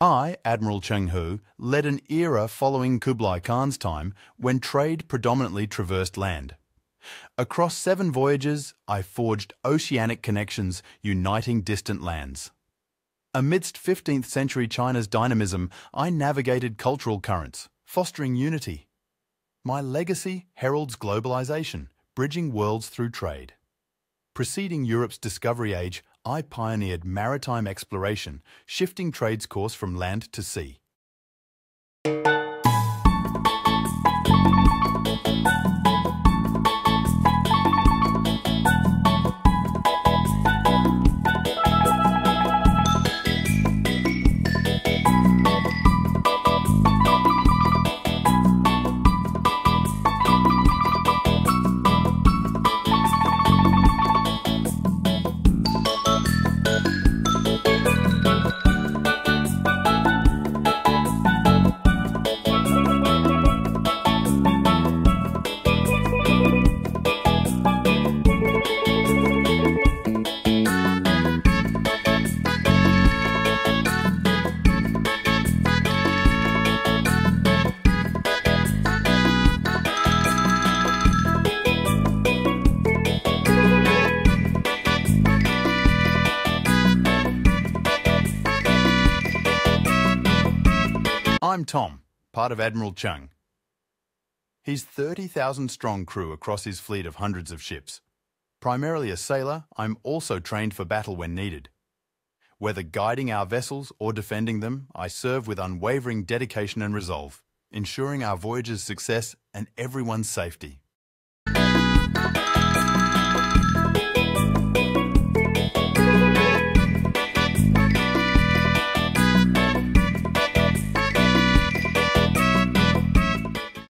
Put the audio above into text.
I, Admiral Cheng He, led an era following Kublai Khan's time when trade predominantly traversed land. Across seven voyages, I forged oceanic connections uniting distant lands. Amidst 15th century China's dynamism, I navigated cultural currents, fostering unity. My legacy heralds globalization, bridging worlds through trade. Preceding Europe's discovery age, I pioneered maritime exploration, shifting trade's course from land to sea. Tom, part of Admiral Cheng. He's 30,000 strong crew across his fleet of hundreds of ships. Primarily a sailor, I'm also trained for battle when needed. Whether guiding our vessels or defending them, I serve with unwavering dedication and resolve, ensuring our voyage's success and everyone's safety.